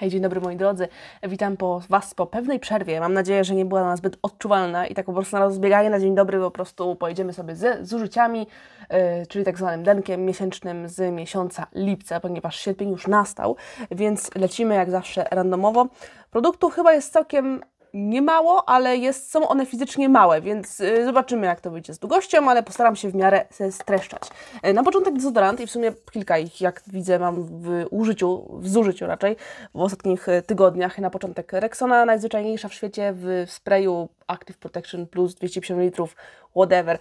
Hej, dzień dobry moi drodzy. Witam po Was po pewnej przerwie. Mam nadzieję, że nie była ona zbyt odczuwalna i tak po prostu na rozbieganie na dzień dobry po prostu pojedziemy sobie z zużyciami, yy, czyli tak zwanym denkiem miesięcznym z miesiąca lipca, ponieważ sierpień już nastał, więc lecimy jak zawsze randomowo. Produktów chyba jest całkiem nie mało, ale jest, są one fizycznie małe, więc y, zobaczymy jak to wyjdzie z długością, ale postaram się w miarę streszczać. Y, na początek dezodorant i w sumie kilka ich, jak widzę, mam w użyciu, w zużyciu raczej w ostatnich y, tygodniach. Na początek Rexona, najzwyczajniejsza w świecie w sprayu Active Protection Plus 250 litrów, whatever.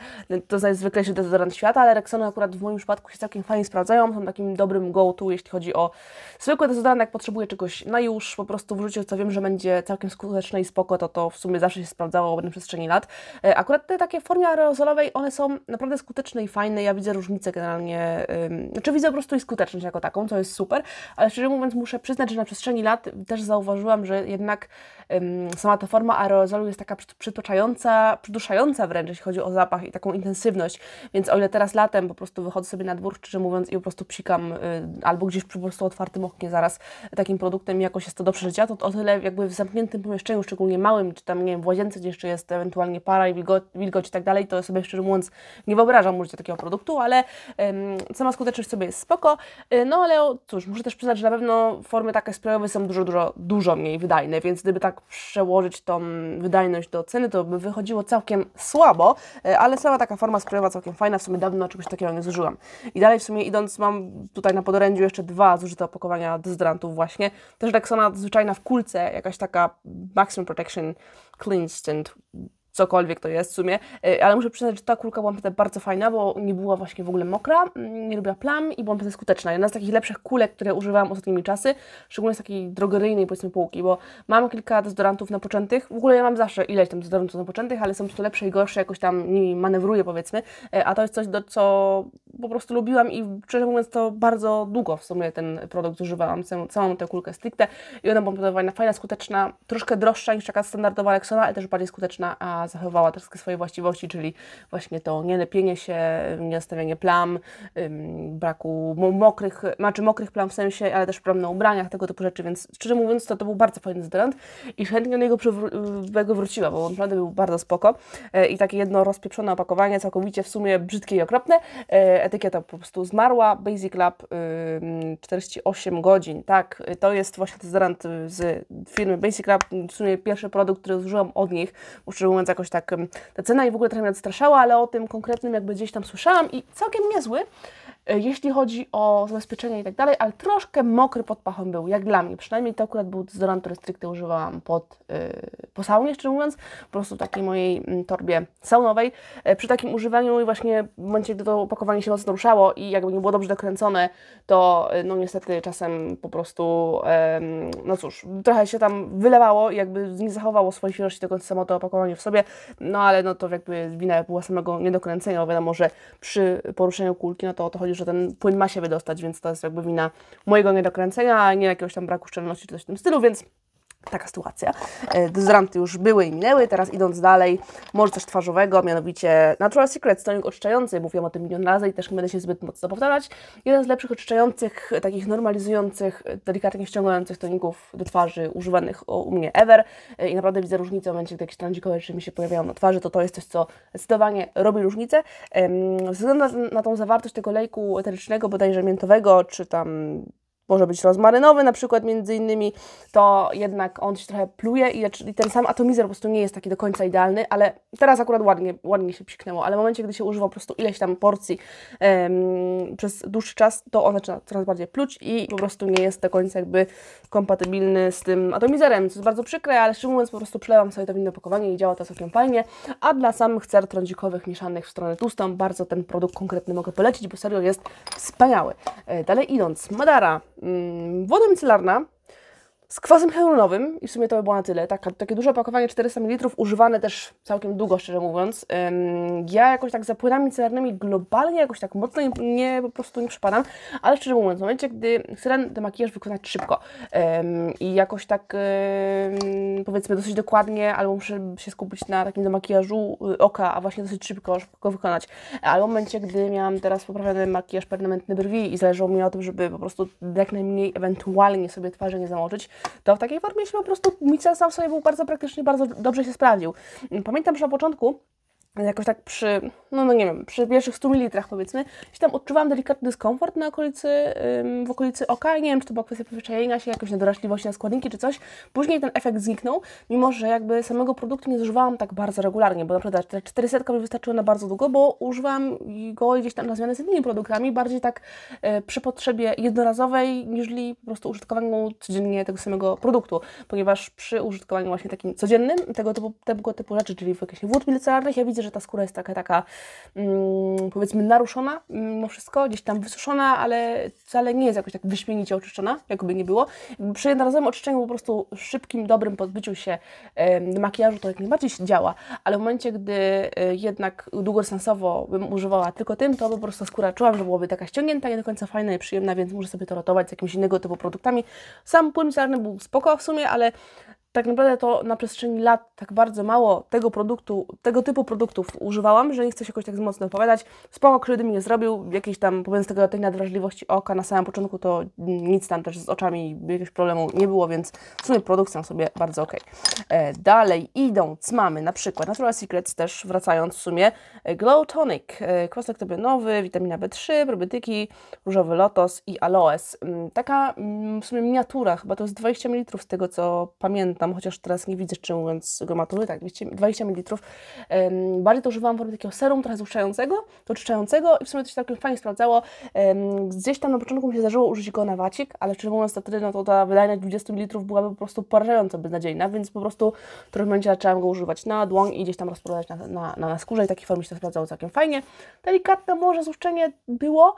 To jest najzwyklejszy dezodorant świata, ale Rexony akurat w moim przypadku się całkiem fajnie sprawdzają, są takim dobrym go-to, jeśli chodzi o zwykły dezodorant, jak potrzebuję czegoś na już, po prostu w życiu, co wiem, że będzie całkiem skuteczne i spoko, to to w sumie zawsze się sprawdzało na przestrzeni lat. E, akurat te takie w formie aerozolowej, one są naprawdę skuteczne i fajne, ja widzę różnicę generalnie, yy, znaczy widzę po prostu ich skuteczność jako taką, co jest super, ale szczerze mówiąc muszę przyznać, że na przestrzeni lat też zauważyłam, że jednak sama ta forma aerozolu jest taka przytłaczająca, przyduszająca wręcz, jeśli chodzi o zapach i taką intensywność. Więc o ile teraz latem po prostu wychodzę sobie na dwór, szczerze mówiąc, i po prostu psikam y, albo gdzieś po prostu otwartym oknie zaraz takim produktem jakoś jest to do przeżycia, to o tyle jakby w zamkniętym pomieszczeniu, szczególnie małym, czy tam, nie wiem, w łazience, gdzie jeszcze jest ewentualnie para i wilgoć, wilgoć i tak dalej, to sobie szczerze mówiąc nie wyobrażam użycia takiego produktu, ale sama skuteczność sobie jest spoko. Y, no ale cóż, muszę też przyznać, że na pewno formy takie sprayowe są dużo, dużo, dużo mniej wydajne, więc gdyby tak przełożyć tą wydajność do ceny, to by wychodziło całkiem słabo, ale sama taka forma sprayowa całkiem fajna, w sumie dawno czegoś takiego nie zużyłam. I dalej w sumie idąc mam tutaj na podorędziu jeszcze dwa zużyte opakowania dezodorantów właśnie. Też Rexona zwyczajna w kulce, jakaś taka Maximum Protection Clean Stint cokolwiek to jest w sumie, e, ale muszę przyznać, że ta kulka była naprawdę bardzo fajna, bo nie była właśnie w ogóle mokra, mm, nie robiła plam i była naprawdę skuteczna. Jedna z takich lepszych kulek, które używałam ostatnimi czasy, szczególnie z takiej drogeryjnej powiedzmy półki, bo mam kilka dezodorantów napoczętych, w ogóle ja mam zawsze ileś tam dezodorantów napoczętych, ale są to lepsze i gorsze, jakoś tam nimi manewruję powiedzmy, e, a to jest coś, do, co po prostu lubiłam i szczerze mówiąc to bardzo długo w sumie ten produkt używałam, całą tę kulkę stricte i ona była naprawdę fajna, skuteczna, troszkę droższa niż taka standardowa Rexona, ale też bardziej skuteczna, a zachowała troszkę swoje właściwości, czyli właśnie to nielepienie się, nienastawianie plam, braku mokrych, znaczy mokrych plam w sensie, ale też plam na ubraniach, tego typu rzeczy, więc szczerze mówiąc to, to był bardzo fajny dezodorant i chętnie do niego przywró- wróciła, bo naprawdę był bardzo spoko e, i takie jedno rozpieprzone opakowanie, całkowicie w sumie brzydkie i okropne, e, etykieta po prostu zmarła, Basic Lab 48 godzin, tak, to jest właśnie dezodorant z firmy Basic Lab, w sumie pierwszy produkt, który zużyłam od nich, bo szczerze mówiąc jakoś tak ta cena i w ogóle trochę mnie odstraszała, ale o tym konkretnym jakby gdzieś tam słyszałam i całkiem niezły. E, jeśli chodzi o zabezpieczenie i tak dalej, ale troszkę mokry pod pachą był, jak dla mnie. Przynajmniej to akurat był dezodorant, który stricte używałam pod, yy, po saunie, szczerze mówiąc, po prostu takiej mojej mm, torbie saunowej. Yy, przy takim używaniu i właśnie w momencie, gdy to opakowanie się mocno ruszało i jakby nie było dobrze dokręcone, to yy, no niestety czasem po prostu, no cóż, trochę się tam wylewało i jakby nie zachowało swojej świeżości do końca samo to opakowanie w sobie, no ale no to jakby wina była samego niedokręcenia, wiadomo, że przy poruszeniu kulki, no to o to chodzi, że ten płyn ma się wydostać, więc to jest jakby wina mojego niedokręcenia, a nie jakiegoś tam braku szczelności czy coś w tym stylu, więc taka sytuacja. Dezodoranty już były i minęły, teraz idąc dalej, może coś twarzowego, mianowicie Natural Secret, tonik oczyszczający, mówiłam o tym milion razy i też nie będę się zbyt mocno powtarzać. Jeden z lepszych oczyszczających, takich normalizujących, delikatnie ściągających toników do twarzy używanych u mnie ever e, i naprawdę widzę różnicę w momencie, gdy jakieś trądzikowe rzeczy mi się pojawiają na twarzy, to to jest coś, co zdecydowanie robi różnicę. Ze względu na, na tą zawartość tego lejku eterycznego, bodajże miętowego, czy tam może być rozmarynowy na przykład między innymi, to jednak on się trochę pluje i, i ten sam atomizer po prostu nie jest taki do końca idealny, ale teraz akurat ładnie, ładnie się psiknęło, ale w momencie, gdy się używa po prostu ileś tam porcji przez dłuższy czas, to on zaczyna coraz bardziej pluć i po prostu nie jest do końca jakby kompatybilny z tym atomizerem, co jest bardzo przykre, ale szczerze mówiąc po prostu przelewam sobie to w inne opakowanie i działa to całkiem fajnie, a dla samych cer trądzikowych mieszanych w stronę tłustą bardzo ten produkt konkretny mogę polecić, bo serio jest wspaniały. E, dalej idąc, Madara, woda micelarna, z kwasem hialuronowym i w sumie to by było na tyle. Taka, takie duże opakowanie 400 ml, używane też całkiem długo, szczerze mówiąc. Ym, ja jakoś tak za płynami celarnymi globalnie jakoś tak mocno nie, po prostu nie przypadam, ale szczerze mówiąc, w momencie, gdy chcę ten, makijaż wykonać szybko ym, i jakoś tak ym, powiedzmy dosyć dokładnie, albo muszę się skupić na takim do makijażu y, oka, a właśnie dosyć szybko, szybko wykonać. Albo w momencie, gdy miałam teraz poprawiony makijaż permanentny brwi i zależało mi na tym, żeby po prostu jak najmniej ewentualnie sobie twarzy nie zamoczyć, to w takiej formie się po prostu mixer sam sobie był bardzo praktyczny, bardzo dobrze się sprawdził. Pamiętam, że na początku jakoś tak przy, no, no nie wiem, przy pierwszych 100 ml powiedzmy, gdzieś tam odczuwałam delikatny dyskomfort na okolicy, w okolicy oka. Nie wiem, czy to była kwestia przyzwyczajenia się, jakoś niedoraźliwości na składniki czy coś. Później ten efekt zniknął, mimo że jakby samego produktu nie zużywałam tak bardzo regularnie, bo naprawdę te 400 mi wystarczyło na bardzo długo, bo używam go gdzieś tam na zmianę z innymi produktami, bardziej tak y, przy potrzebie jednorazowej, niż po prostu użytkowaniu codziennie tego samego produktu, ponieważ przy użytkowaniu właśnie takim codziennym tego typu, tego typu rzeczy, czyli w jakichś wód micelarnych, ja widzę, że ta skóra jest taka, taka mm, powiedzmy naruszona mimo wszystko, gdzieś tam wysuszona, ale wcale nie jest jakoś tak wyśmienicie oczyszczona, jakby nie było. Przy jednorazowym oczyszczeniu po prostu szybkim, dobrym pozbyciu się makijażu to jak najbardziej się działa, ale w momencie, gdy e, jednak długodystansowo bym używała tylko tym, to po prostu skóra czułam, że byłoby taka ściągnięta, nie do końca fajna i przyjemna, więc muszę sobie to ratować z jakimiś innego typu produktami. Sam płyn micelarny był spoko w sumie, ale tak naprawdę to na przestrzeni lat tak bardzo mało tego produktu, tego typu produktów używałam, że nie chcę się jakoś tak mocno opowiadać. Spoko krzywdy mi nie zrobił, jakieś tam, powiedz tego, tej nadwrażliwości oka na samym początku, to nic tam też z oczami jakiegoś problemu nie było, więc w sumie produkt sam sobie bardzo ok. E, dalej idąc, mamy na przykład Natural Secrets też wracając w sumie e, Glow Tonic, e, kwas nowy, witamina B3, probiotyki, różowy lotos i aloes. Mm, taka mm, w sumie miniatura, chyba to jest 20 ml z tego co pamiętam, tam, chociaż teraz nie widzę, czy mówiąc gromatury, tak, 20 ml. Bardziej to używałam w formie takiego serum trochę złuszczającego, oczyszczającego i w sumie to się całkiem fajnie sprawdzało. Gdzieś tam na początku mi się zdarzyło użyć go na wacik, ale szczerze mówiąc to wtedy no to ta wydajność 20 ml byłaby po prostu porażająco beznadziejna, więc po prostu w którymś momencie zaczęłam go używać na dłoń i gdzieś tam rozprowadzać na, na, na, na skórze i takiej formie się to sprawdzało całkiem fajnie. Delikatne może złuszczenie było,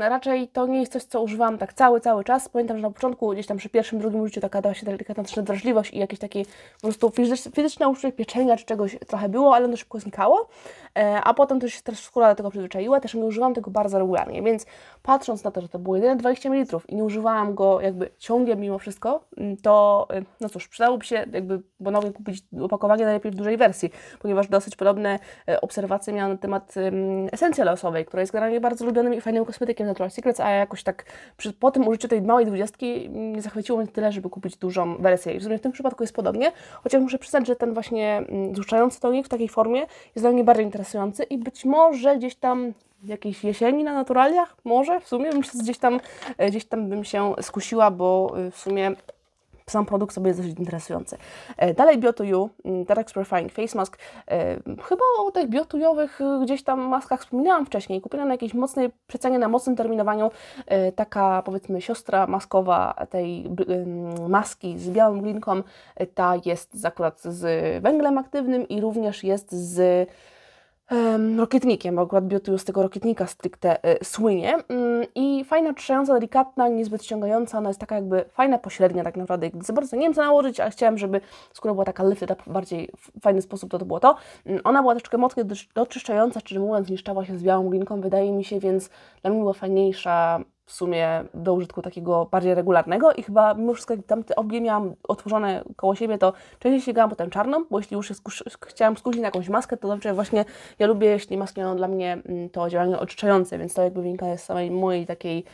raczej to nie jest coś, co używałam tak cały, cały czas. Pamiętam, że na początku gdzieś tam przy pierwszym, drugim użyciu taka dała się delikatna drażliwość, i jakieś takie po prostu fizyczne uczucie pieczenia czy czegoś trochę było, ale ono szybko znikało, a potem też się też skóra do tego przyzwyczaiła, też nie używam tego bardzo regularnie, więc patrząc na to, że to było jedyne 20 ml i nie używałam go jakby ciągiem mimo wszystko, mm, to e, no cóż, przydałoby się jakby ponownie kupić opakowanie najlepiej w dużej wersji, ponieważ dosyć podobne e, obserwacje miałam na temat esencji oleosowej, która jest generalnie bardzo lubionym i fajnym kosmetykiem Natural Secrets, a ja jakoś tak przy, po tym użyciu tej małej dwudziestki mm, nie zachwyciło mnie tyle, żeby kupić dużą wersję. I w sumie w tym przypadku jest podobnie, chociaż muszę przyznać, że ten właśnie mm, złuszczający tonik w takiej formie jest dla mnie bardziej interesujący i być może gdzieś tam jakiejś jesieni na naturaliach, może w sumie bym się gdzieś tam, e, gdzieś tam bym się skusiła, bo e, w sumie sam produkt sobie jest dosyć interesujący. E, dalej Bio2You, mm, Terex Purifying Face Mask. Chyba o tych bio-to-yowych e, gdzieś tam maskach wspominałam wcześniej. Kupiłam na jakiejś mocnej przecenie, na mocnym terminowaniu. Taka powiedzmy siostra maskowa tej maski z białą glinką. Ta jest akurat z węglem aktywnym i również jest z rokietnikiem, bo akurat biotuju z tego rokietnika stricte y, słynie. Mm, I fajna, oczyszczająca, delikatna, niezbyt ściągająca, ona jest taka jakby fajna, pośrednia tak naprawdę. Za bardzo nie wiem co nałożyć, ale chciałam, żeby skóra była taka lifted up w bardziej fajny sposób, to to było to. Mm, ona była troszkę mocniej doczyszczająca, czyli mówiąc, niszczała się z białą glinką, wydaje mi się, więc dla mnie była fajniejsza, w sumie do użytku takiego bardziej regularnego i chyba mimo wszystko jak tam te obie miałam otworzone koło siebie, to częściej sięgałam potem czarną, bo jeśli już skusz, chciałam skusić na jakąś maskę, to zawsze właśnie ja lubię, jeśli maski mają dla mnie mm, to działanie oczyszczające, więc to jakby wynika z samej mojej takiej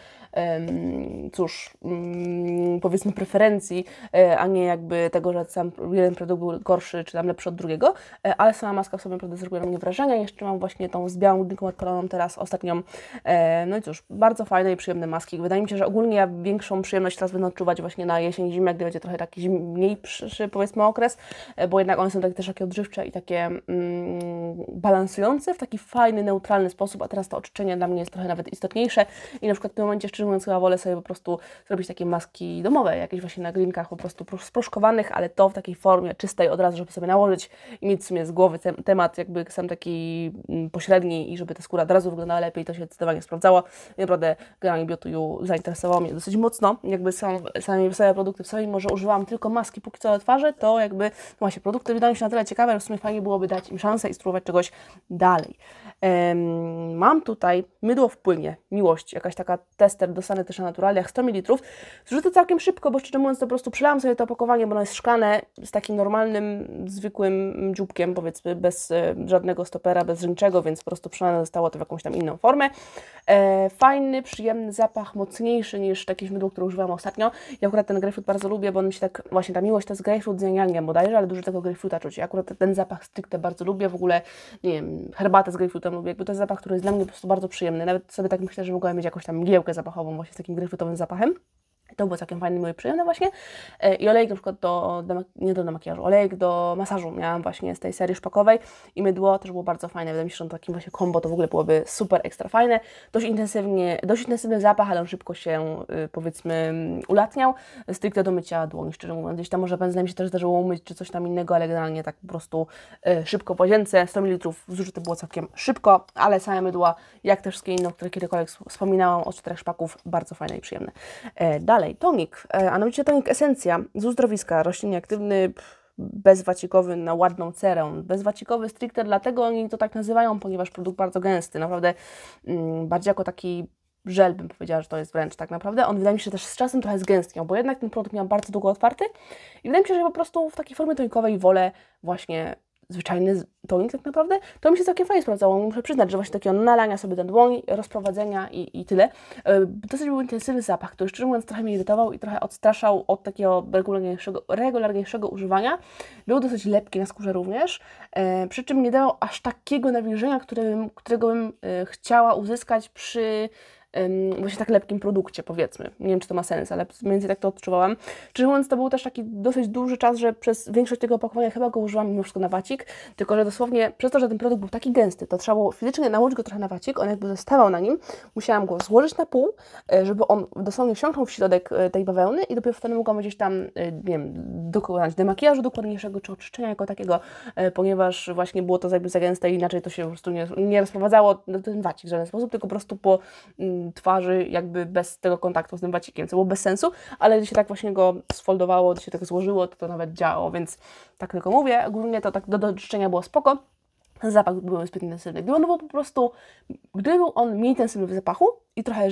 cóż, mm, powiedzmy preferencji, e, a nie jakby tego, że sam jeden produkt był gorszy czy tam lepszy od drugiego, e, ale sama maska w sobie naprawdę zrobiła mnie wrażenie. Jeszcze mam właśnie tą z białą dynką odpaloną teraz ostatnią. E, no i cóż, bardzo fajne i przyjemne maski. Wydaje mi się, że ogólnie ja większą przyjemność teraz będę odczuwać właśnie na jesień, zimę, gdy będzie trochę taki mniejszy powiedzmy okres, bo jednak one są tak, też takie odżywcze i takie mm, balansujące w taki fajny, neutralny sposób, a teraz to oczyszczenie dla mnie jest trochę nawet istotniejsze i na przykład w tym momencie szczerze mówiąc, chyba wolę sobie po prostu zrobić takie maski domowe, jakieś właśnie na glinkach po prostu sproszkowanych, ale to w takiej formie czystej od razu, żeby sobie nałożyć i mieć w sumie z głowy temat jakby sam taki mm, pośredni i żeby ta skóra od razu wyglądała lepiej, to się zdecydowanie sprawdzało. I naprawdę generalnie Biotuju zainteresowało mnie dosyć mocno, jakby sam, same, same produkty w sobie, może używałam tylko maski póki co na twarzy, to jakby no właśnie produkty wydają się na tyle ciekawe, że w sumie fajnie byłoby dać im szansę i spróbować czegoś dalej. Um, mam tutaj mydło w płynie, miłość, jakaś taka tester dostany też na naturaliach 100 ml. Zrzucę całkiem szybko, bo szczerze mówiąc to po prostu przelałam sobie to opakowanie, bo ono jest szklane z takim normalnym, zwykłym dzióbkiem, powiedzmy, bez e, żadnego stopera, bez niczego, więc po prostu przelane zostało to w jakąś tam inną formę. E, fajny, przyjemny, zapach mocniejszy niż takie mydło, które używam ostatnio. Ja akurat ten grapefruit bardzo lubię, bo on mi się tak, właśnie ta miłość to jest grapefruit z jangiem bodajże, ale dużo tego grapefruita czuć. Ja akurat ten zapach stricte bardzo lubię, w ogóle, nie wiem, herbatę z grapefruitem lubię, jakby to jest zapach, który jest dla mnie po prostu bardzo przyjemny. Nawet sobie tak myślę, że mogłabym mieć jakąś tam mgiełkę zapachową właśnie z takim grapefruitowym zapachem. To było całkiem fajne, miłe, przyjemne właśnie. E, I olejek na przykład do, do, nie do, do makijażu, olejek do masażu miałam właśnie z tej serii szpakowej i mydło też było bardzo fajne. Wydaje mi się, że takim właśnie kombo to w ogóle byłoby super ekstra fajne. Dość intensywnie, dość intensywny zapach, ale on szybko się y, powiedzmy ulatniał. Stricte do mycia dłoni, szczerze mówiąc. Gdzieś tam może mi się też zdarzyło umyć czy coś tam innego, ale generalnie tak po prostu y, szybko po łazience. 100 ml zużyte było całkiem szybko, ale same mydła, jak te wszystkie inne, o których kiedykolwiek wspominałam, od czterech szpaków, bardzo fajne i przyjemne. E, dalej Dalej, tonik, e, a mianowicie tonik Esencja z uzdrowiska, roślinnie aktywny, bezwacikowy na ładną cerę. Bezwacikowy stricte dlatego oni to tak nazywają, ponieważ produkt bardzo gęsty, naprawdę mm, bardziej jako taki żel bym powiedziała, że to jest wręcz tak naprawdę. On wydaje mi się też z czasem trochę zgęstniał, bo jednak ten produkt miał bardzo długo otwarty i wydaje mi się, że po prostu w takiej formie tonikowej wolę właśnie zwyczajny tonik tak naprawdę, to mi się całkiem fajnie sprawdzało. Muszę przyznać, że właśnie takiego nalania sobie do dłoni, rozprowadzenia i, i tyle. E, dosyć był intensywny zapach, który szczerze mówiąc trochę mnie irytował i trochę odstraszał od takiego regularniejszego, regularniejszego używania. Był dosyć lepki na skórze również, e, przy czym nie dawał aż takiego nawilżenia, którego bym e, chciała uzyskać przy właśnie tak lepkim produkcie, powiedzmy. Nie wiem, czy to ma sens, ale mniej więcej tak to odczuwałam. Szczerze mówiąc, to był też taki dosyć duży czas, że przez większość tego opakowania chyba go użyłam mimo wszystko na wacik, tylko że dosłownie przez to, że ten produkt był taki gęsty, to trzeba było fizycznie nałożyć go trochę na wacik, on jakby zostawał na nim, musiałam go złożyć na pół, e, żeby on dosłownie wsiąknął w środek e, tej bawełny i dopiero wtedy mogłam gdzieś tam, e, nie wiem, dokonać demakijażu dokładniejszego, czy oczyszczenia jako takiego, ponieważ właśnie było to jakby za gęste i inaczej to się po prostu nie, nie rozprowadzało ten wacik w żaden sposób, tylko po prostu po mm, twarzy jakby bez tego kontaktu z tym wacikiem, co było bez sensu, ale gdy się tak właśnie go sfoldowało, gdy się tak złożyło, to to nawet działało, więc tak tylko mówię, ogólnie to tak do doczyszczenia było spoko, zapach był zbyt intensywny. Gdyby on był po prostu, gdyby był on mniej intensywny w zapachu, i trochę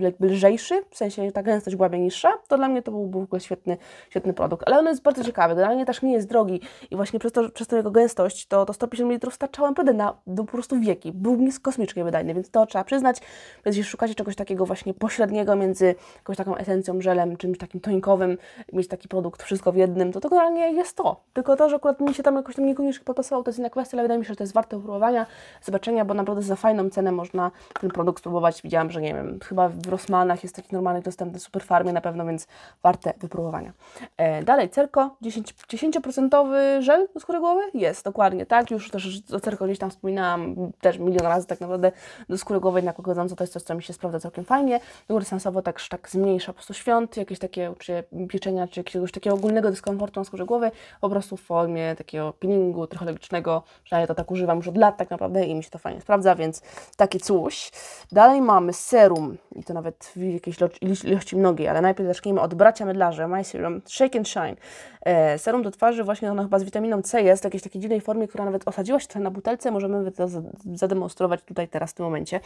jakby lżejszy, w sensie ta gęstość byłaby niższa, to dla mnie to byłby w ogóle świetny, świetny produkt. Ale on jest bardzo ciekawy, generalnie też nie jest drogi i właśnie przez, to, przez tą jego gęstość to, to 150 ml starczało naprawdę na do po prostu wieki. Był mi kosmicznie wydajny, więc to trzeba przyznać. Więc jeśli szukacie czegoś takiego właśnie pośredniego między jakąś taką esencją, żelem, czymś takim tonikowym, mieć taki produkt wszystko w jednym, to to generalnie jest to. Tylko to, że akurat mi się tam jakoś tam niekoniecznie podpasował, to jest inna kwestia, ale wydaje mi się, że to jest warte próbowania, zobaczenia, bo naprawdę za fajną cenę można ten produkt spróbować widziałam, że nie wiem, chyba w Rossmanach jest taki normalny dostępny super farmie na pewno, więc warte wypróbowania. E, dalej, Cerko, 10%, 10% żel do skóry głowy? Jest, dokładnie, tak, już też o Cerko gdzieś tam wspominałam też milion razy tak naprawdę do skóry głowy, jednak że to jest coś, co mi się sprawdza całkiem fajnie. Góry sensowo tak, tak zmniejsza po prostu świąt, jakieś takie czy pieczenia, czy jakiegoś takiego ogólnego dyskomfortu na skórze głowy, po prostu w formie takiego peelingu logicznego, że ja to tak używam już od lat tak naprawdę i mi się to fajnie sprawdza, więc takie coś. Dalej mamy serum i to nawet w jakiejś ilości mnogiej, ale najpierw zacznijmy od bracia mydlarze, My Serum Shake and Shine. E, serum do twarzy właśnie ono chyba z witaminą C jest w jakiejś takiej dziwnej formie, która nawet osadziła się trochę na butelce, możemy to zademonstrować tutaj teraz w tym momencie.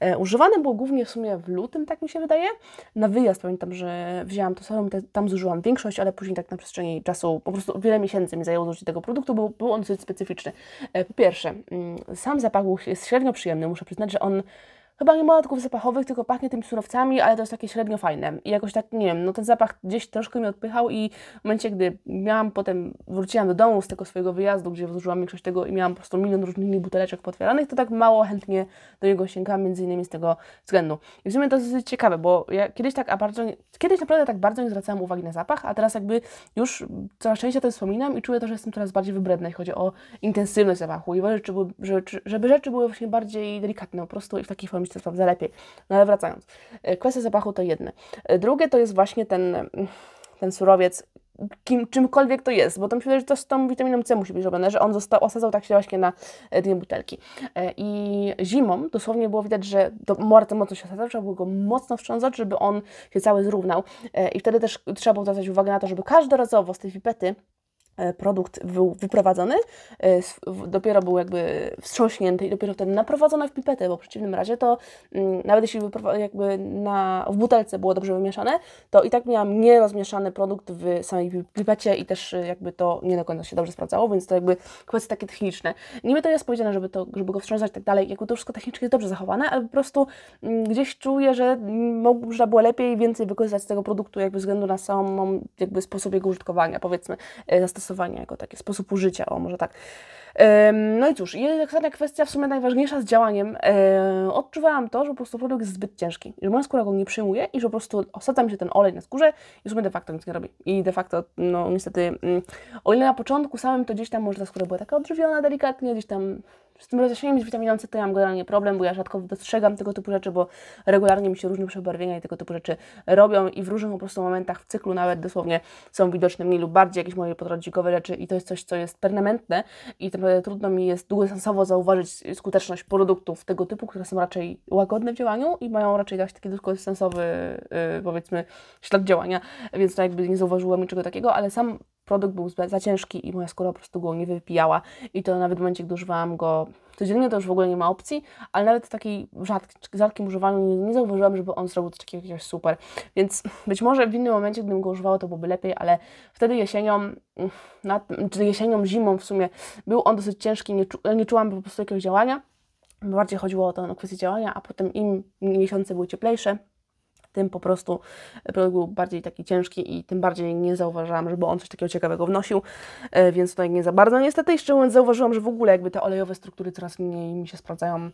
E, używane było głównie w sumie w lutym, tak mi się wydaje. Na wyjazd pamiętam, że wzięłam to serum, te, tam zużyłam większość, ale później tak na przestrzeni czasu, po prostu wiele miesięcy mi zajęło zużycie tego produktu, był, był on dosyć specyficzny. E, po pierwsze, mm, sam zapach jest średnio przyjemny, muszę przyznać, że on chyba nie ma dodatków zapachowych, tylko pachnie tymi surowcami, ale to jest takie średnio fajne. I jakoś tak, nie wiem, no ten zapach gdzieś troszkę mnie odpychał i w momencie, gdy miałam potem, wróciłam do domu z tego swojego wyjazdu, gdzie zużyłam większość tego i miałam po prostu milion różnych buteleczek potwieranych, to tak mało chętnie do niego sięgałam, między innymi z tego względu. I w sumie to jest dosyć ciekawe, bo ja kiedyś tak, a bardzo, kiedyś naprawdę tak bardzo nie zwracałam uwagi na zapach, a teraz jakby już coraz częściej to wspominam i czuję to, że jestem coraz bardziej wybredna, jeśli chodzi o intensywność zapachu i żeby, żeby rzeczy były właśnie bardziej delikatne po prostu i w takiej formie się to sprawdza lepiej. No ale wracając, e, kwestia zapachu to jedne. E, drugie to jest właśnie ten, ten surowiec, kim, czymkolwiek to jest, bo to mi się wydaje, że to z tą witaminą C musi być robione, że on został, osadzał tak się właśnie na e, dnie butelki. I zimą dosłownie było widać, że to bardzo mocno się osadzał, trzeba było go mocno wstrząsać, żeby on się cały zrównał. I wtedy też trzeba było zwracać uwagę na to, żeby każdorazowo z tej pipety produkt był wyprowadzony, e, dopiero był jakby wstrząśnięty i dopiero wtedy naprowadzony w pipetę, bo w przeciwnym razie to mm, nawet jeśli jakby na, w butelce było dobrze wymieszane, to i tak miałam nierozmieszany produkt w samej pipecie i też e, jakby to nie do końca się dobrze sprawdzało, więc to jakby kwestie takie techniczne. Niby to jest powiedziane, żeby, to, żeby go wstrząsać i tak dalej, jakby to wszystko technicznie jest dobrze zachowane, ale po prostu mm, gdzieś czuję, że można było lepiej więcej wykorzystać z tego produktu jakby względu na samą jakby sposób jego użytkowania, powiedzmy, zastosowania zastosowania, jako taki sposób użycia, o może tak. No i cóż, ostatnia kwestia, w sumie najważniejsza z działaniem. Odczuwałam to, że po prostu produkt jest zbyt ciężki, że moja skóra go nie przyjmuje i że po prostu osadza mi się ten olej na skórze i w sumie de facto nic nie robi. I de facto, no niestety, mm, o ile na początku samym to gdzieś tam może ta skóra była taka odżywiona delikatnie, gdzieś tam z tym rozjaśnieniem z witaminą C to ja mam generalnie problem, bo ja rzadko dostrzegam tego typu rzeczy, bo regularnie mi się różne przebarwienia i tego typu rzeczy robią i w różnych po prostu momentach w cyklu nawet dosłownie są widoczne mniej lub bardziej jakieś moje podrodzikowe rzeczy i to jest coś, co jest permanentne i naprawdę trudno mi jest długosensowo zauważyć skuteczność produktów tego typu, które są raczej łagodne w działaniu i mają raczej dać taki długosensowy yy, powiedzmy ślad działania, więc to jakby nie zauważyłem niczego takiego, ale sam produkt był za ciężki i moja skóra po prostu go nie wypijała. I to nawet w momencie, gdy używałam go codziennie, to już w ogóle nie ma opcji, ale nawet w takiej rzadkim używaniu nie, nie zauważyłam, żeby on zrobił coś takiego jakiegoś super, więc być może w innym momencie, gdybym go używała, to byłoby lepiej, ale wtedy jesienią, nad, czy jesienią, zimą w sumie był on dosyć ciężki, nie, nie czułam po prostu jakiegoś działania, bardziej chodziło o to, o kwestię działania, a potem im miesiące były cieplejsze, tym po prostu produkt był bardziej taki ciężki i tym bardziej nie zauważyłam, żeby on coś takiego ciekawego wnosił, e, więc tutaj nie za bardzo niestety. Jeszcze mówiąc, zauważyłam, że w ogóle jakby te olejowe struktury coraz mniej mi się sprawdzają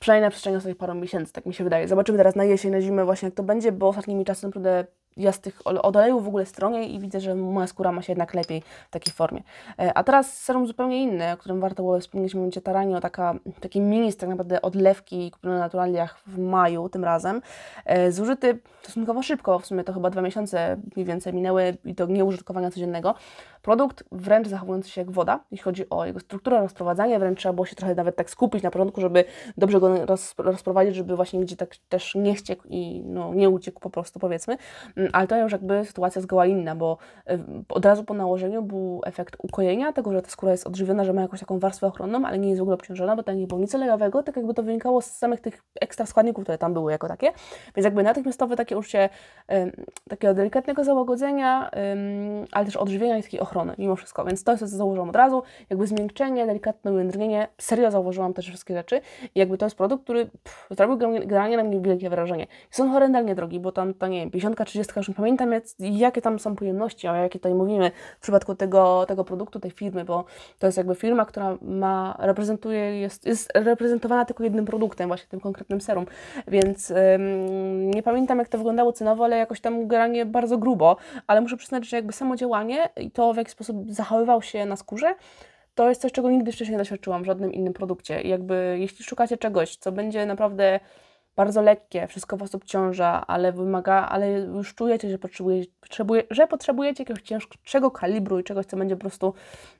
przynajmniej na przestrzeni ostatnich paru miesięcy, tak mi się wydaje. Zobaczymy teraz na jesień, na zimę właśnie jak to będzie, bo ostatnimi czasy naprawdę ja z tych oleju w ogóle stronie i widzę, że moja skóra ma się jednak lepiej w takiej formie. E, a teraz serum zupełnie inny, o którym warto było wspomnieć w momencie Taranio, taka, taki mini tak naprawdę odlewki kupione na naturaliach w maju tym razem. E, zużyty stosunkowo szybko, w sumie to chyba dwa miesiące mniej więcej minęły i to nieużytkowania codziennego. Produkt wręcz zachowujący się jak woda, jeśli chodzi o jego strukturę, rozprowadzanie, wręcz trzeba było się trochę nawet tak skupić na początku, żeby dobrze go roz, rozprowadzić, żeby właśnie gdzie tak też nie ściekł i no, nie uciekł po prostu powiedzmy, mm, ale to już jakby sytuacja zgoła inna, bo y, od razu po nałożeniu był efekt ukojenia, tego, że ta skóra jest odżywiona, że ma jakąś taką warstwę ochronną, ale nie jest w ogóle obciążona, bo tam nie było nic olejowego, tak jakby to wynikało z samych tych ekstra składników, które tam były jako takie, więc jakby natychmiastowe takie uczucie takiego delikatnego załagodzenia, ale też odżywienia i takiej ochrony mimo wszystko, więc to jest to, co założyłam od razu, jakby zmiękczenie, delikatne ujądrnienie, serio założyłam te wszystkie rzeczy. I jakby to jest produkt, który pff, zrobił generalnie na mnie wielkie wrażenie. On horrendalnie drogi, bo tam, to nie wiem, 50, 30, już nie pamiętam jakie tam są pojemności, o jakie tutaj mówimy w przypadku tego, tego produktu, tej firmy, bo to jest jakby firma, która ma, reprezentuje, jest, jest reprezentowana tylko jednym produktem, właśnie tym konkretnym serum, więc ym, nie pamiętam jak to wyglądało cenowo, ale jakoś tam generalnie bardzo grubo, ale muszę przyznać, że jakby samo działanie i to w sposób zachowywał się na skórze, to jest coś, czego nigdy wcześniej nie doświadczyłam w żadnym innym produkcie. I jakby jeśli szukacie czegoś, co będzie naprawdę bardzo lekkie, wszystko Was obciąża, ale wymaga, ale już czujecie, że, potrzebujecie, potrzebuje, że potrzebujecie jakiegoś cięższego kalibru i czegoś, co będzie po prostu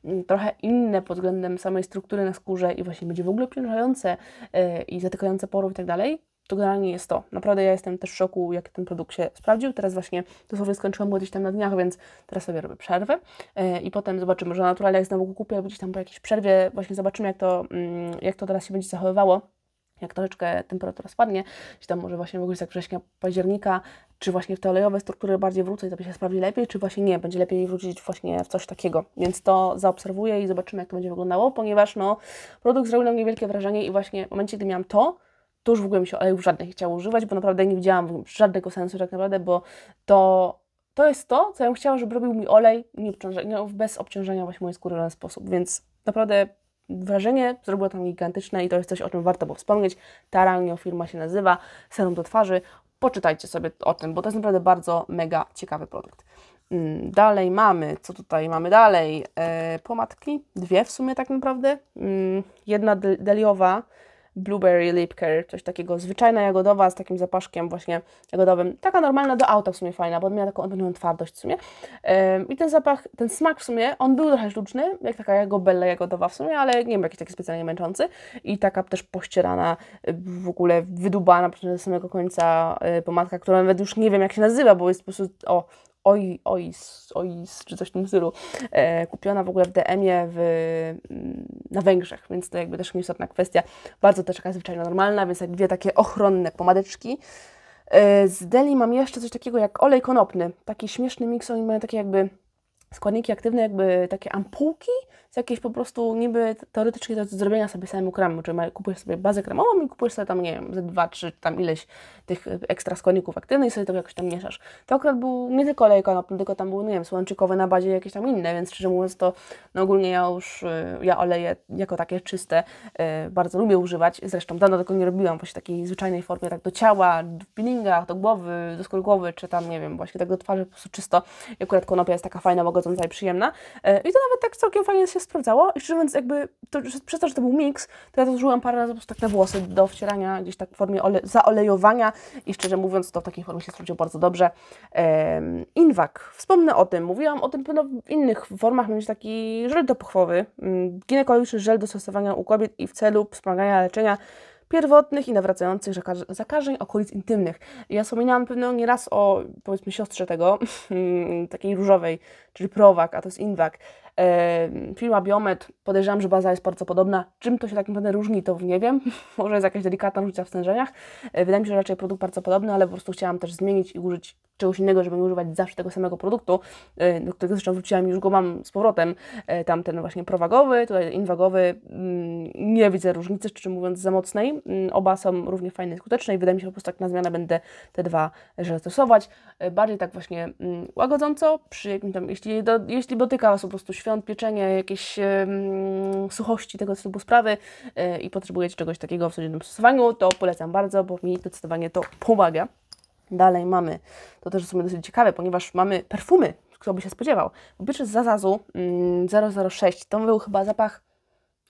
mm, trochę inne pod względem samej struktury na skórze i właśnie będzie w ogóle obciążające yy, i zatykające porów i tak dalej, to generalnie jest to. Naprawdę ja jestem też w szoku, jak ten produkt się sprawdził. Teraz właśnie dosłownie skończyłam go gdzieś tam na dniach, więc teraz sobie robię przerwę yy, i potem zobaczymy, że naturalnie jak znowu go kupię, albo gdzieś tam po jakiejś przerwie właśnie zobaczymy, jak to, yy, jak to teraz się będzie zachowywało jak troszeczkę temperatura spadnie, czy tam może właśnie w okolicach września, października, czy właśnie w te olejowe struktury bardziej wrócę i to by się sprawdzi lepiej, czy właśnie nie, będzie lepiej wrócić właśnie w coś takiego. Więc to zaobserwuję i zobaczymy, jak to będzie wyglądało, ponieważ no, produkt zrobił na mnie wielkie wrażenie i właśnie w momencie, gdy miałam to, już w ogóle mi się olejów żadnych chciało używać, bo naprawdę nie widziałam żadnego sensu tak naprawdę, bo to, to jest to, co ja bym chciała, żeby robił mi olej nie obciążenia, bez obciążenia właśnie mojej skóry w ten sposób, więc naprawdę wrażenie zrobiło tam gigantyczne i to jest coś, o czym warto było wspomnieć. Taranio firma się nazywa, serum do twarzy. Poczytajcie sobie o tym, bo to jest naprawdę bardzo mega ciekawy produkt. Mm, dalej mamy, co tutaj mamy dalej? E, pomadki, dwie w sumie tak naprawdę. Mm, jedna deliowa, blueberry lip care, coś takiego, zwyczajna jagodowa z takim zapaszkiem właśnie jagodowym, taka normalna do auta w sumie fajna, bo miała taką odmienną twardość w sumie. I ten zapach, ten smak w sumie, on był trochę sztuczny, jak taka jagobella jagodowa w sumie, ale nie wiem, jakiś taki specjalnie męczący. I taka też pościerana, w ogóle wydubana do samego końca y, pomadka, która nawet już nie wiem jak się nazywa, bo jest po prostu, o, Oi, Ois, Ois czy coś w tym stylu, e, kupiona w ogóle w DM-ie w, mm, na Węgrzech, więc to jakby też nieistotna kwestia. Bardzo też taka zwyczajna normalna, więc jak dwie takie ochronne pomadeczki. E, z Deli mam jeszcze coś takiego jak olej konopny, taki śmieszny miks, oni mają takie jakby składniki aktywne, jakby takie ampułki z jakiejś po prostu niby teoretycznie do zrobienia sobie samemu kremu, czyli kupujesz sobie bazę kremową i kupujesz sobie tam, nie wiem, ze dwa, trzy, tam ileś tych ekstra składników aktywnych i sobie to jakoś tam mieszasz. To akurat był nie tylko olej konopny, tylko tam był, nie wiem, słonczykowe na bazie jakieś tam inne, więc szczerze mówiąc to, no ogólnie ja już, y, ja oleje jako takie czyste y, bardzo lubię używać, zresztą dawno tego nie robiłam właśnie w takiej zwyczajnej formie, tak do ciała, w peelingach, do głowy, do skóry głowy, czy tam, nie wiem, właśnie tak do twarzy po prostu czysto. I akurat konopia jest taka fajna, łagodząca i przyjemna. I to nawet tak całkiem fajnie się sprawdzało i szczerze mówiąc jakby, to, przez to, że to był miks, to ja to użyłam parę razy po prostu tak na włosy do wcierania gdzieś tak w formie ole, zaolejowania i szczerze mówiąc to w takiej formie się sprawdziło bardzo dobrze. Um, Inwak, wspomnę o tym, mówiłam o tym pewno w innych formach, mieć taki żel dopuchwowy, um, ginekologiczny żel do stosowania u kobiet i w celu wspomagania leczenia pierwotnych i nawracających zakażeń okolic intymnych. Ja wspominałam pewno nieraz o, powiedzmy, siostrze tego, takiej różowej, czyli Prowak, a to jest Inwak. Firma Biomet, podejrzewam, że baza jest bardzo podobna. Czym to się tak naprawdę różni, to nie wiem. Może jest jakaś delikatna różnica w stężeniach. E, wydaje mi się, że raczej produkt bardzo podobny, ale po prostu chciałam też zmienić i użyć czegoś innego, żeby nie używać zawsze tego samego produktu, e, do którego zresztą wróciłam i już go mam z powrotem. E, tam ten właśnie prowagowy, tutaj inwagowy. Mm, nie widzę różnicy, szczerze mówiąc, za mocnej. Mm, oba są równie fajne i skuteczne i wydaje mi się, że po prostu tak na zmianę będę te dwa żele stosować. Bardziej tak właśnie mm, łagodząco, przy jakimś tam, jeśli, do, jeśli dotyka Was po prostu świąt, pieczenie, jakieś suchości tego typu sprawy yy, i potrzebujecie czegoś takiego w codziennym stosowaniu, to polecam bardzo, bo mi zdecydowanie to pomaga. Dalej mamy, to też w sumie dosyć ciekawe, ponieważ mamy perfumy, kto by się spodziewał. Po pierwsze z Zazazu mm, 006, to był chyba zapach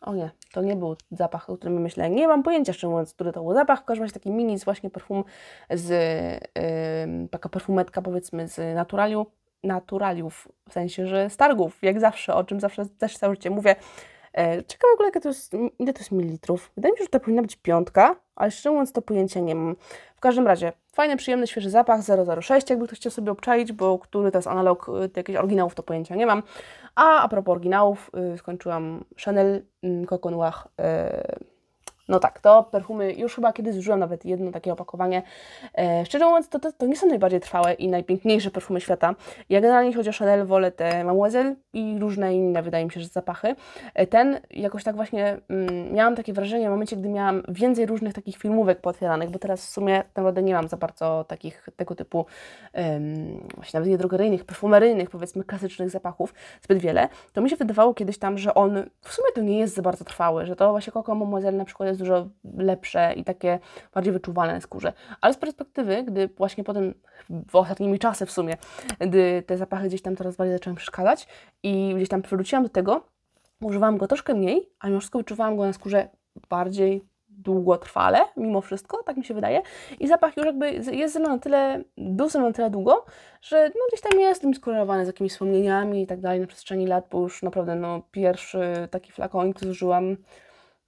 o nie, to nie był zapach, o którym myślałem. Nie mam pojęcia, szczerze mówiąc, który to był zapach. W każdym razie taki mini, właśnie perfum z, yy, taka perfumetka powiedzmy z naturaliu, naturaliów, w sensie, że z targów, jak zawsze, o czym zawsze też całe życie mówię. E, ciekawe w ogóle, to jest, ile to jest mililitrów. Wydaje mi się, że to powinna być piątka, ale szczerze mówiąc to pojęcia nie mam. W każdym razie, fajny, przyjemny, świeży zapach 006, jakby ktoś chciał sobie obczaić, bo który to jest analog y, jakichś oryginałów, to pojęcia nie mam. A a propos oryginałów, yy, skończyłam Chanel yy, Coco Noir yy, no tak, to perfumy już chyba kiedyś zużyłam nawet jedno takie opakowanie. E, szczerze mówiąc, to, to, to, nie są najbardziej trwałe i najpiękniejsze perfumy świata. Ja generalnie chodzi o Chanel, wolę te Mademoiselle i różne inne, wydaje mi się, że zapachy. E, ten jakoś tak właśnie mm, miałam takie wrażenie w momencie, gdy miałam więcej różnych takich filmówek pootwieranych, bo teraz w sumie naprawdę nie mam za bardzo takich tego typu właśnie nawet nie drogeryjnych, perfumeryjnych, powiedzmy klasycznych zapachów zbyt wiele. To mi się wydawało kiedyś tam, że on w sumie to nie jest za bardzo trwały, że to właśnie Coco Mademoiselle na przykład jest dużo lepsze i takie bardziej wyczuwalne na skórze. Ale z perspektywy, gdy właśnie potem, w ostatnimi czasy w sumie, gdy te zapachy gdzieś tam coraz bardziej zaczęły przeszkadzać i gdzieś tam wróciłam do tego, używałam go troszkę mniej, a mimo wszystko wyczuwałam go na skórze bardziej długotrwale, mimo wszystko, tak mi się wydaje. I zapach już jakby jest ze mną na tyle, był ze mną na tyle długo, że no gdzieś tam jest tym skorelowany z jakimiś wspomnieniami i tak dalej na przestrzeni lat, bo już naprawdę no pierwszy taki flakonik zużyłam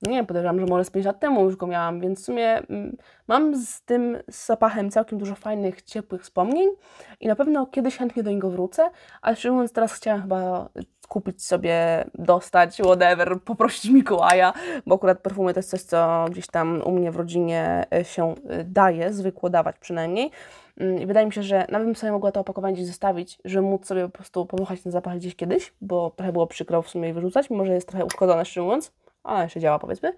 nie podejrzewam, że może z 5 lat temu już go miałam, więc w sumie mm, mam z tym zapachem całkiem dużo fajnych, ciepłych wspomnień i na pewno kiedyś chętnie do niego wrócę, ale szczerze mówiąc teraz chciałam chyba kupić sobie, dostać, whatever, poprosić Mikołaja, bo akurat perfumy to jest coś, co gdzieś tam u mnie w rodzinie e, się e, daje, zwykło dawać przynajmniej. Mm, I wydaje mi się, że nawet bym sobie mogła to opakowanie gdzieś zostawić, żeby móc sobie po prostu pomachać ten zapach gdzieś kiedyś, bo trochę było przykro w sumie wyrzucać, mimo że jest trochę uszkodzone, szczerze mówiąc ale jeszcze działa powiedzmy.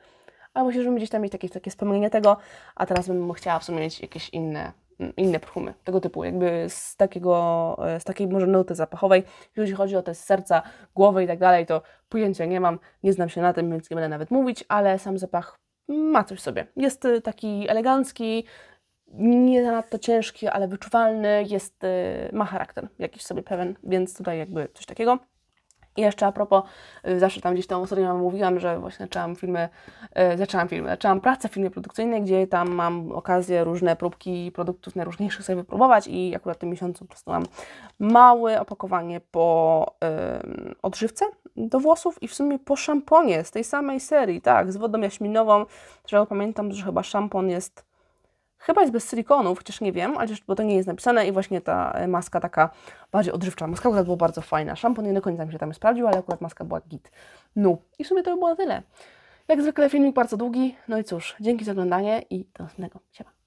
Ale że gdzieś tam mieć takie, takie wspomnienie tego, a teraz bym chciała w sumie mieć jakieś inne, inne perfumy tego typu, jakby z takiego, z takiej może nuty zapachowej. Jeśli chodzi o te serca, głowy i tak dalej, to pojęcia nie mam, nie znam się na tym, więc nie będę nawet mówić, ale sam zapach ma coś w sobie. Jest y, taki elegancki, nie nadto ciężki, ale wyczuwalny, jest, y, ma charakter jakiś sobie pewien, więc tutaj jakby coś takiego. I jeszcze a propos, y, zawsze tam gdzieś tam ostatnio mówiłam, że właśnie zaczęłam filmy, y, zaczęłam filmy, zaczęłam pracę w filmie produkcyjnej, gdzie tam mam okazję różne próbki produktów najróżniejszych sobie wypróbować i akurat w tym miesiącu po prostu mam małe opakowanie po odżywce do włosów i w sumie po szamponie z tej samej serii, tak, z wodą jaśminową, że pamiętam, że chyba szampon jest Chyba jest bez silikonów, chociaż nie wiem, ale bo to nie jest napisane i właśnie ta e, maska taka bardziej odżywcza. Maska akurat była bardzo fajna. Szampon nie do końca mi się tam sprawdził, ale akurat maska była git. No i w sumie to by było tyle. Jak zwykle filmik bardzo długi. No i cóż, dzięki za oglądanie i do następnego. Siema.